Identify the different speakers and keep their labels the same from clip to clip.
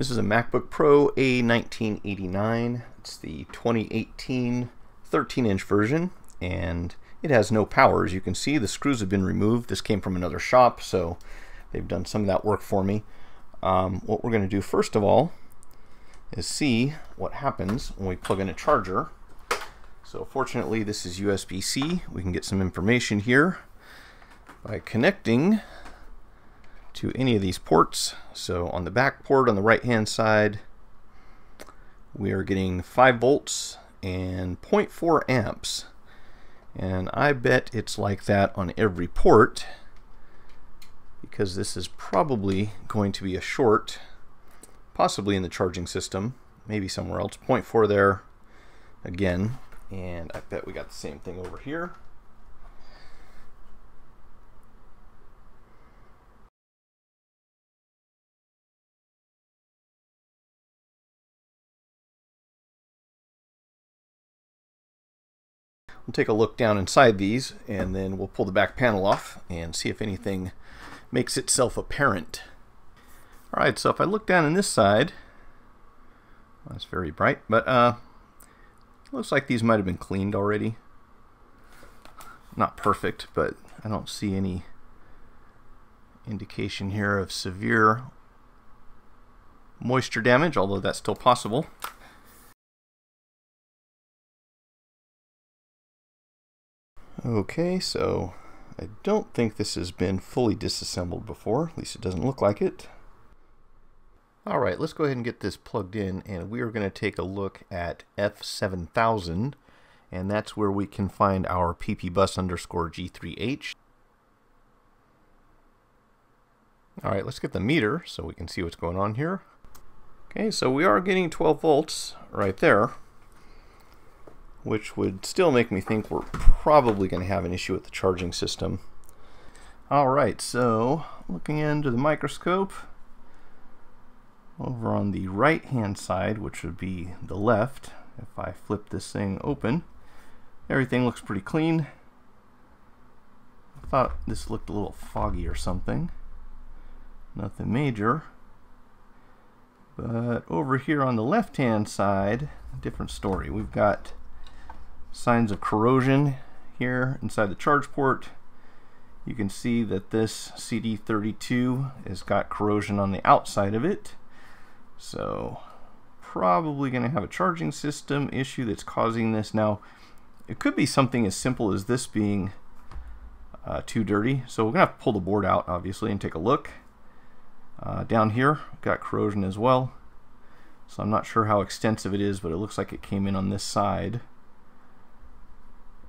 Speaker 1: This is a MacBook Pro A1989. It's the 2018 13 inch version and it has no power. As you can see, the screws have been removed. This came from another shop, so they've done some of that work for me. Um, what we're going to do first of all is see what happens when we plug in a charger. So fortunately this is USB-C. We can get some information here by connecting to any of these ports. So on the back port on the right hand side we are getting 5 volts and 0.4 amps. And I bet it's like that on every port because this is probably going to be a short, possibly in the charging system, maybe somewhere else. 0.4 there again, and I bet we got the same thing over here. We'll take a look down inside these and then we'll pull the back panel off and see if anything makes itself apparent. Alright, so if I look down on this side, well, that's very bright, but uh, looks like these might have been cleaned already. Not perfect, but I don't see any indication here of severe moisture damage, although that's still possible. Okay, so I don't think this has been fully disassembled before, at least it doesn't look like it. Alright, let's go ahead and get this plugged in and we are going to take a look at F7000 and that's where we can find our ppbus underscore G3H. Alright, let's get the meter so we can see what's going on here. Okay, so we are getting 12 volts right there which would still make me think we're probably going to have an issue with the charging system. Alright, so looking into the microscope, over on the right hand side, which would be the left, if I flip this thing open, everything looks pretty clean. I thought this looked a little foggy or something. Nothing major. But over here on the left hand side, different story. We've got signs of corrosion here inside the charge port. You can see that this CD32 has got corrosion on the outside of it. So probably going to have a charging system issue that's causing this. Now, it could be something as simple as this being uh, too dirty. So we're going to have to pull the board out, obviously, and take a look. Uh, down here, got corrosion as well. So I'm not sure how extensive it is, but it looks like it came in on this side.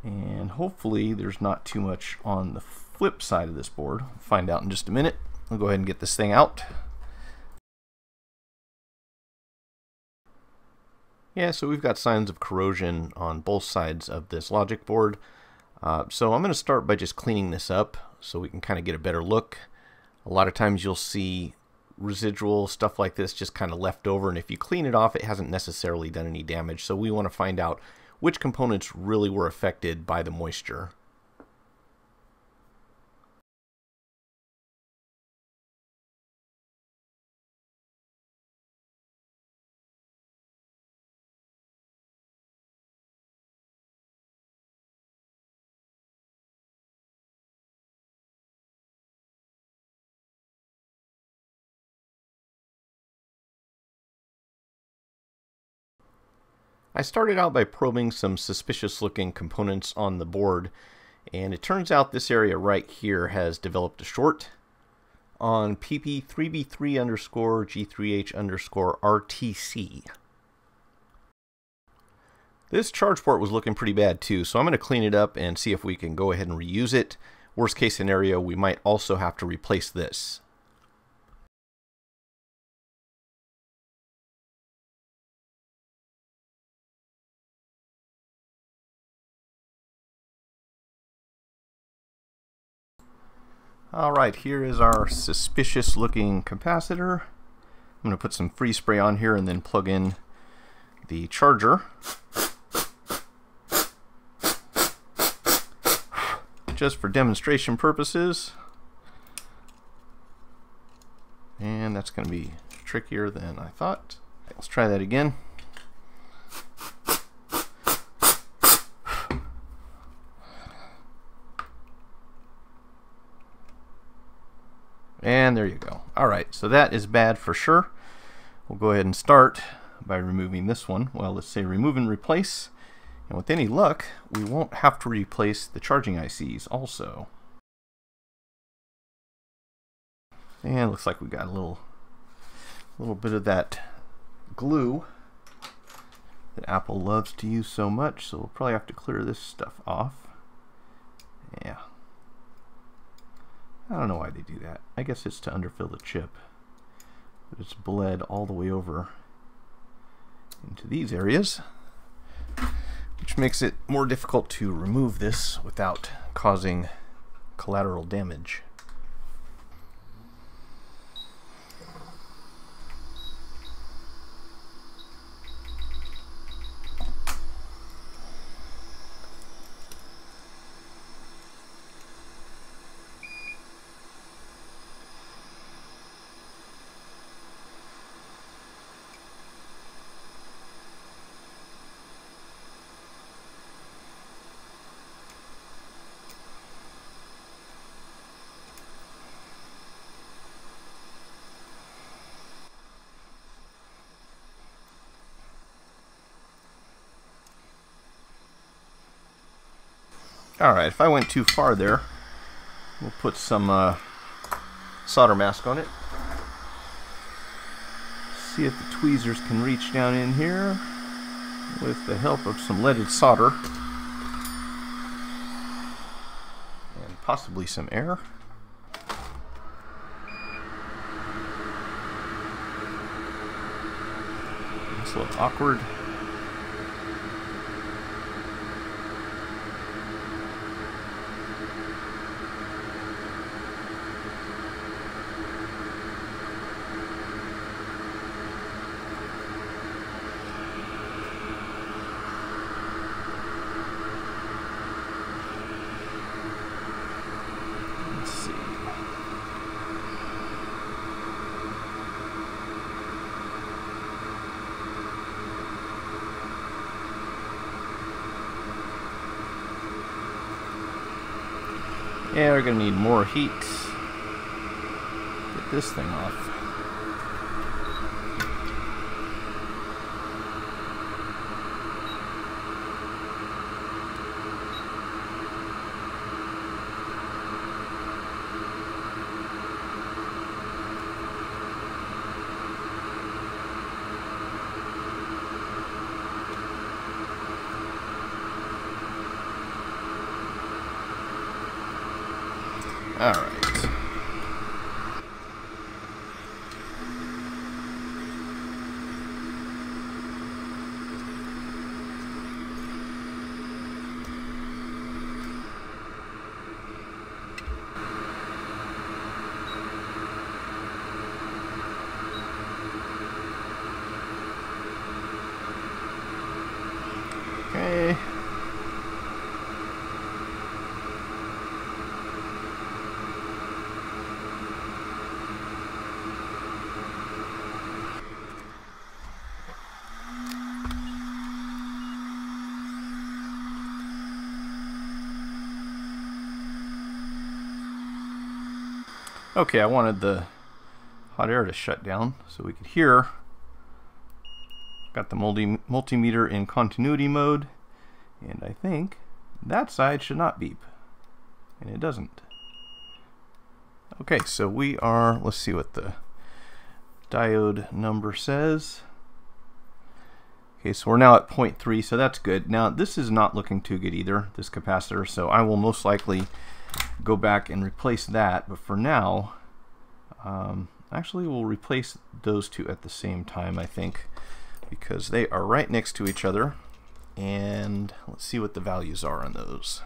Speaker 1: And hopefully there's not too much on the flip side of this board. We'll find out in just a minute. I'll go ahead and get this thing out. Yeah, so we've got signs of corrosion on both sides of this logic board. Uh, so I'm going to start by just cleaning this up so we can kind of get a better look. A lot of times you'll see residual stuff like this just kind of left over and if you clean it off it hasn't necessarily done any damage so we want to find out which components really were affected by the moisture. I started out by probing some suspicious looking components on the board and it turns out this area right here has developed a short on PP3B3 underscore G3H underscore RTC. This charge port was looking pretty bad too, so I'm going to clean it up and see if we can go ahead and reuse it. Worst case scenario, we might also have to replace this. Alright, here is our suspicious looking capacitor. I'm going to put some freeze spray on here and then plug in the charger. Just for demonstration purposes. And that's going to be trickier than I thought. Let's try that again. And there you go. All right, so that is bad for sure. We'll go ahead and start by removing this one. Well, let's say remove and replace. And with any luck, we won't have to replace the charging ICs also. And looks like we got a little, little bit of that glue that Apple loves to use so much. So we'll probably have to clear this stuff off. Yeah. I don't know why they do that. I guess it's to underfill the chip. But it's bled all the way over into these areas, which makes it more difficult to remove this without causing collateral damage. Alright, if I went too far there, we'll put some uh, solder mask on it. See if the tweezers can reach down in here with the help of some leaded solder. And possibly some air. It's a little awkward. Yeah, we're to need more heat. Get this thing off. All right. Okay. Okay, I wanted the hot air to shut down so we could hear. Got the multi multimeter in continuity mode, and I think that side should not beep, and it doesn't. Okay, so we are, let's see what the diode number says. Okay, so we're now at 0.3, so that's good. Now, this is not looking too good either, this capacitor, so I will most likely go back and replace that. But for now, um, actually we'll replace those two at the same time, I think, because they are right next to each other. And let's see what the values are on those.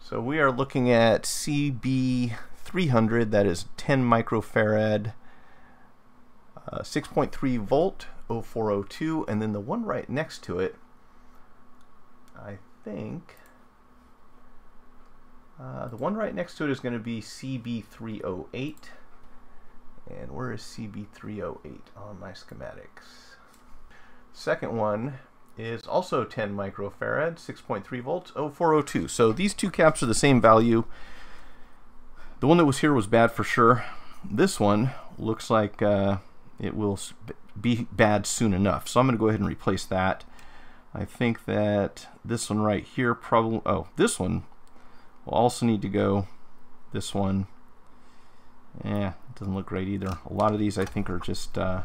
Speaker 1: So we are looking at CB300, that is 10 microfarad, uh, 6.3 volt, 0402, and then the one right next to it, I think, uh, the one right next to it is going to be CB308. And where is CB308 on my schematics? Second one is also 10 microfarad, 6.3 volts, 0402. So these two caps are the same value. The one that was here was bad for sure. This one looks like uh, it will be bad soon enough. So I'm going to go ahead and replace that. I think that this one right here probably, oh, this one will also need to go. This one, yeah, it doesn't look great either. A lot of these I think are just, uh,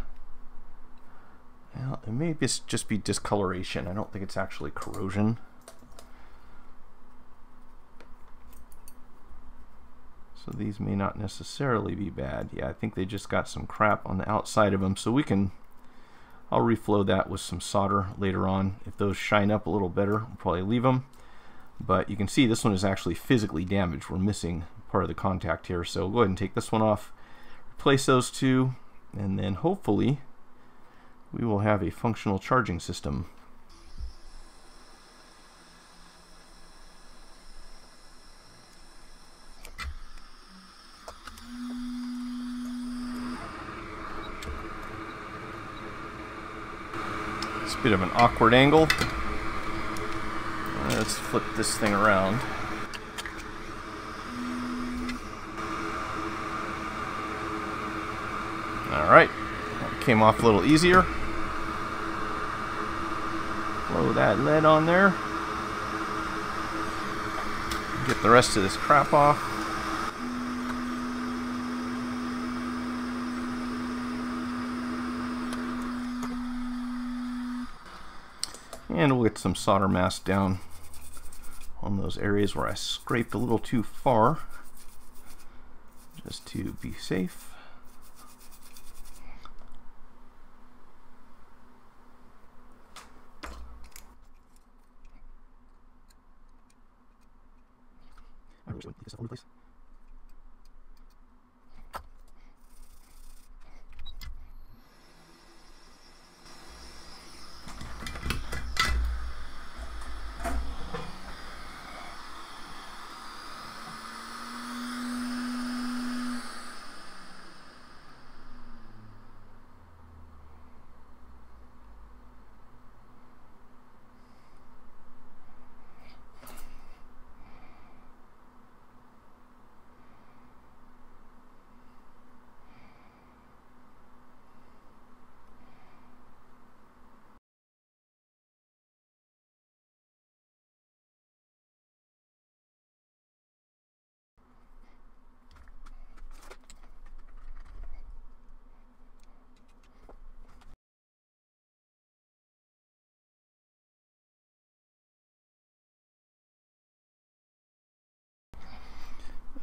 Speaker 1: well, it may just be discoloration. I don't think it's actually corrosion. So these may not necessarily be bad. Yeah, I think they just got some crap on the outside of them. So we can, I'll reflow that with some solder later on. If those shine up a little better, we'll probably leave them. But you can see this one is actually physically damaged. We're missing part of the contact here. So go ahead and take this one off, replace those two, and then hopefully we will have a functional charging system. It's a bit of an awkward angle. Let's flip this thing around. Alright, came off a little easier. Blow that lead on there. Get the rest of this crap off. And we'll get some solder mask down on those areas where I scraped a little too far just to be safe.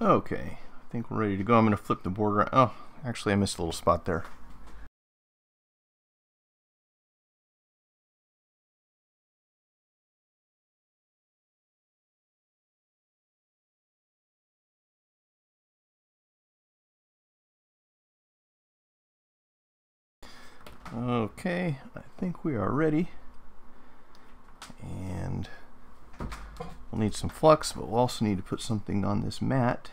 Speaker 1: Okay, I think we're ready to go. I'm going to flip the board around. Oh, actually I missed a little spot there. Okay, I think we are ready. And We'll need some flux, but we'll also need to put something on this mat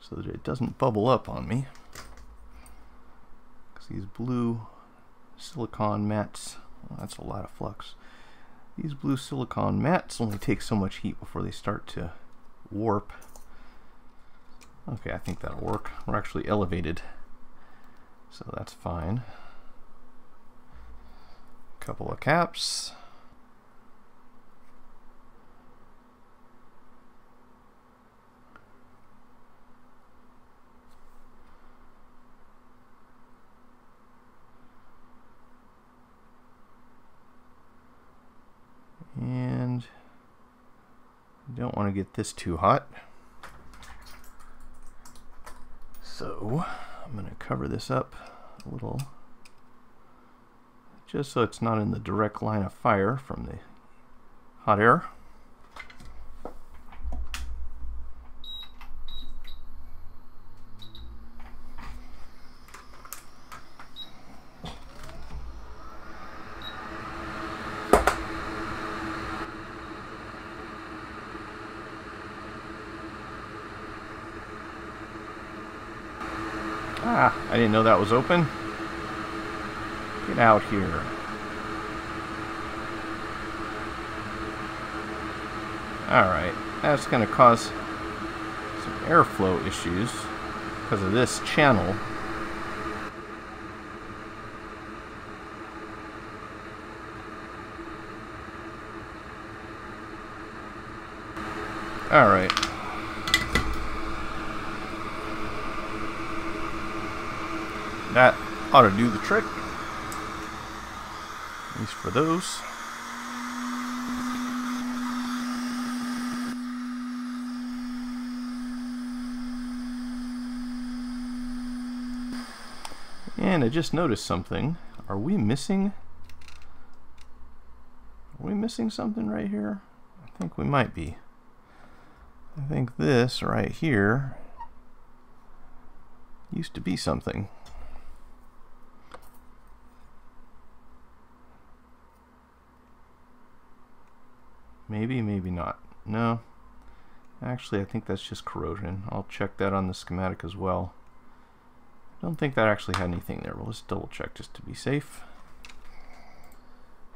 Speaker 1: so that it doesn't bubble up on me. Because these blue silicon mats, well, that's a lot of flux. These blue silicon mats only take so much heat before they start to warp. Okay, I think that'll work. We're actually elevated, so that's fine. Couple of caps. Don't want to get this too hot. So I'm going to cover this up a little just so it's not in the direct line of fire from the hot air. I didn't know that was open. Get out here. Alright, that's going to cause some airflow issues because of this channel. Alright. That ought to do the trick. At least for those. And I just noticed something. Are we missing... Are we missing something right here? I think we might be. I think this right here used to be something. Maybe, maybe not. No. Actually, I think that's just corrosion. I'll check that on the schematic as well. I don't think that actually had anything there, but let's double check just to be safe.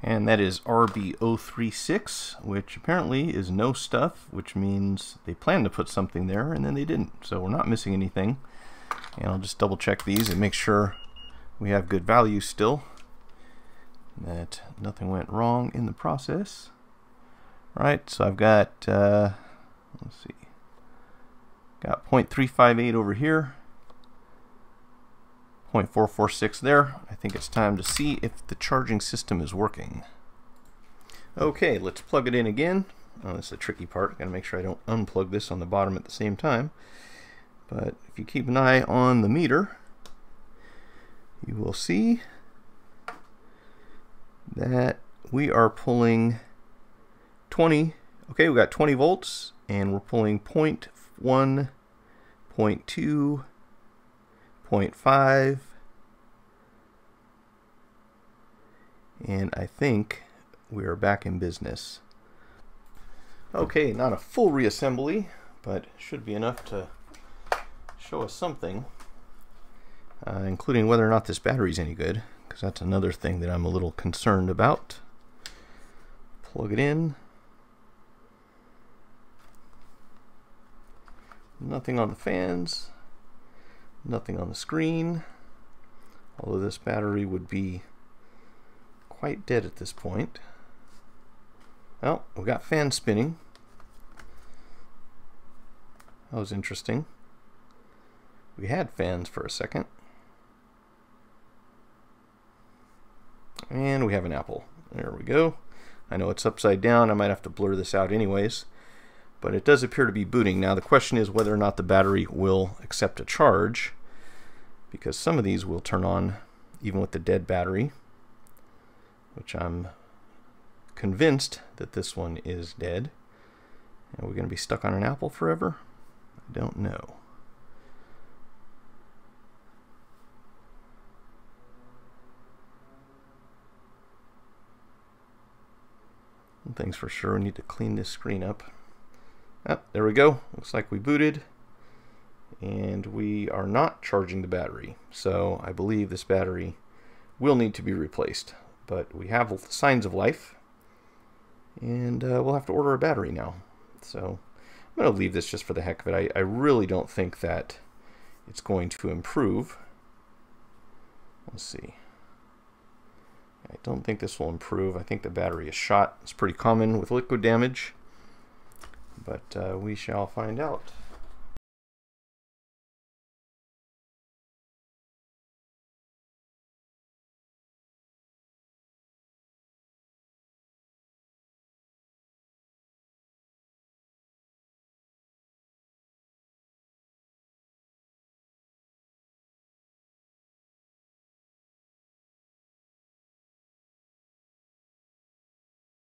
Speaker 1: And that is RB036, which apparently is no stuff, which means they planned to put something there and then they didn't. So we're not missing anything. And I'll just double check these and make sure we have good values still. That nothing went wrong in the process. Right, so I've got, uh, let's see, got 0.358 over here, 0.446 there. I think it's time to see if the charging system is working. Okay, let's plug it in again. Oh, this is the tricky part. Got to make sure I don't unplug this on the bottom at the same time. But if you keep an eye on the meter, you will see that we are pulling 20. Okay, we got 20 volts, and we're pulling 0 0.1, 0 0.2, 0.5, and I think we are back in business. Okay, not a full reassembly, but should be enough to show us something, uh, including whether or not this battery is any good, because that's another thing that I'm a little concerned about. Plug it in. Nothing on the fans, nothing on the screen, although this battery would be quite dead at this point. Oh, well, we got fans spinning. That was interesting. We had fans for a second. And we have an apple. There we go. I know it's upside down. I might have to blur this out anyways but it does appear to be booting. Now the question is whether or not the battery will accept a charge because some of these will turn on even with the dead battery which I'm convinced that this one is dead. Are we going to be stuck on an apple forever? I don't know. One thing's for sure, we need to clean this screen up. Oh, there we go. Looks like we booted. And we are not charging the battery. So I believe this battery will need to be replaced. But we have signs of life. And uh, we'll have to order a battery now. So I'm going to leave this just for the heck of it. I, I really don't think that it's going to improve. Let's see. I don't think this will improve. I think the battery is shot. It's pretty common with liquid damage but uh, we shall find out.